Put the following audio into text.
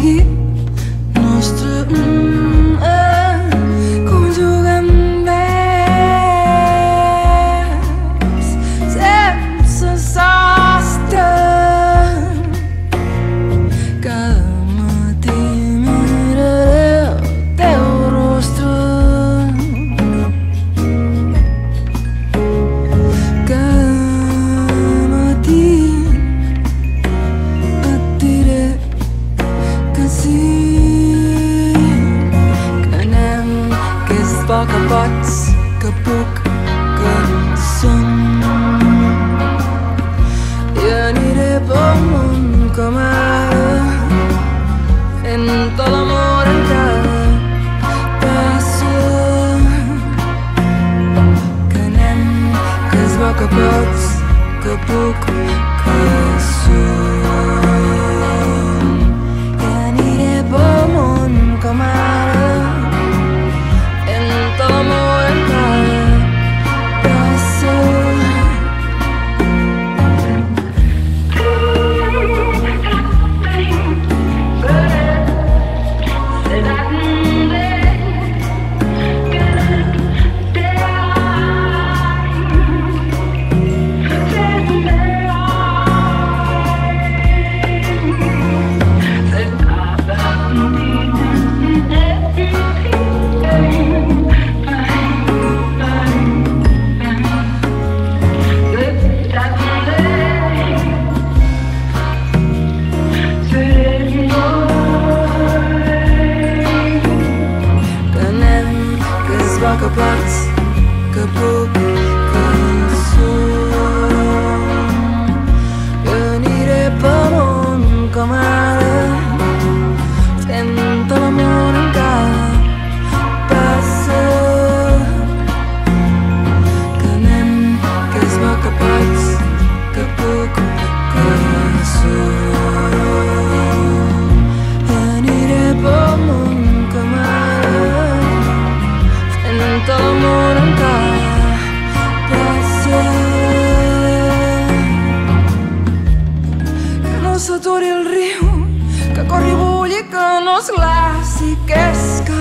here pots, que puc, que som. I aniré pel món com ara, en tot l'amor en cada passa. Que anem, que és bo que pots, que puc, que som. vagabonds, kaboom. s'aturi el riu, que corri bull i que no es glaci, que és que